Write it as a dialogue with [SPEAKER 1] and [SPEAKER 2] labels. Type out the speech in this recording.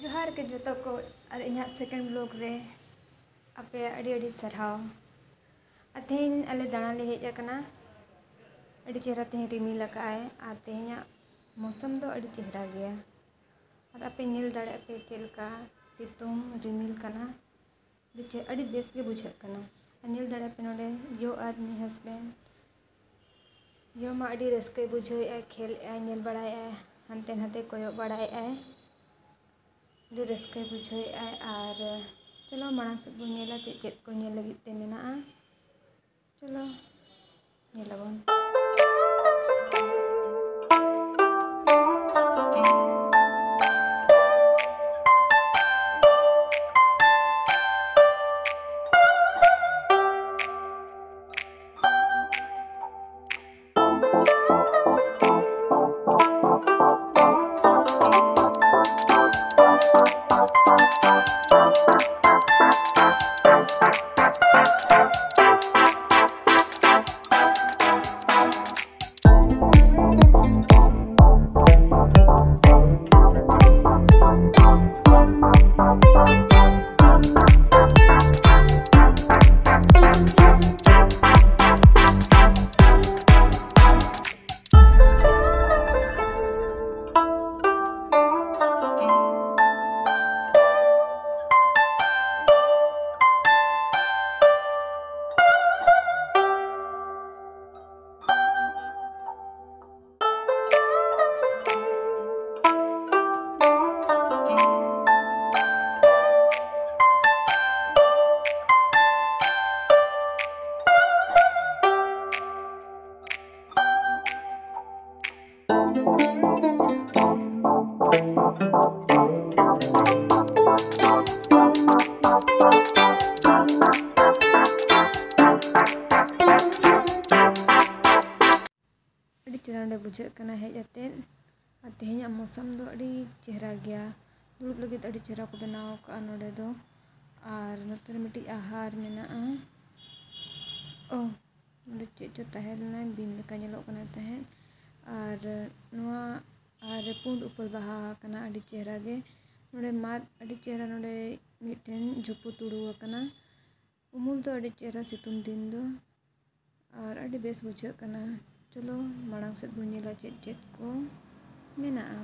[SPEAKER 1] जोहार के जो को और इन सेकेंड ब्लॉग रे, आपे सरहाव तेहन अले दाणा ले हेज अकना अड़ी चेहरा तेहन रिमिल तेहन मौसम अड़ी चेहरा गया। और आपे चेलका सितुंग रिमिल बेस के बुझे नील दाड़े पे नोडे जो आदमी हस्बैंड जो रस्के बुझे खेल नील बड़ाए हंते नते कोयो बड़ाए ᱟᱹᱰᱤ ᱨᱟᱹᱥᱠᱟᱹᱭ ᱵᱩᱡᱷᱟᱹᱣᱮᱫᱼᱟᱭ ᱟᱨ ᱪᱚᱞᱚ ᱢᱟᱲᱟᱝ ᱥᱮᱫ ᱵᱚᱱ ᱧᱮᱞᱟ ᱪᱮᱫ ᱪᱮᱫ ᱠᱚ ᱧᱮᱞ ᱞᱟᱹᱜᱤᱫ ᱛᱮ ᱢᱮᱱᱟᱜᱼᱟ ᱪᱚᱞᱚ ᱧᱮᱞᱟᱵᱚᱱ dulup lagi tadi cerah aku benau ke anu dedo ar nutur miti ahar mina ah. oh udah cek cek tahel na bin kanya lo kena tahel ᱟᱨ ᱱᱚᱣᱟ ᱟᱨ ᱯᱩᱸᱰ ᱩᱯᱟᱹᱞ ᱵᱟᱦᱟ ᱟᱠᱟᱱᱟ ᱟᱹᱰᱤ ᱪᱮᱦᱨᱟ ᱜᱮ ᱱᱚᱰᱮ ᱢᱟᱫ ᱟᱹᱰᱤ ᱪᱮᱦᱨᱟ ᱱᱚᱰᱮ ᱢᱤᱫᱴᱷᱮᱱ ᱡᱷᱩᱯᱩ ᱛᱩᱲᱩ ᱟᱠᱟᱱᱟ ᱩᱢᱩᱞ ᱫᱚ ᱟᱹᱰᱤ ᱪᱮᱦᱨᱟ ᱥᱤᱛᱩᱝ ᱫᱤᱱ ᱫᱚ ᱟᱨ ᱟᱹᱰᱤ ᱵᱮᱥ ᱵᱩᱡᱷᱟᱹᱜ ᱠᱟᱱᱟ ᱪᱚᱞᱚ ᱢᱟᱲᱟᱝ ᱥᱮᱫ ᱵᱚᱱ ᱧᱮᱞᱟ ᱪᱮᱫ ᱪᱮᱫ ᱠᱚ ᱢᱮᱱᱟᱜᱼᱟ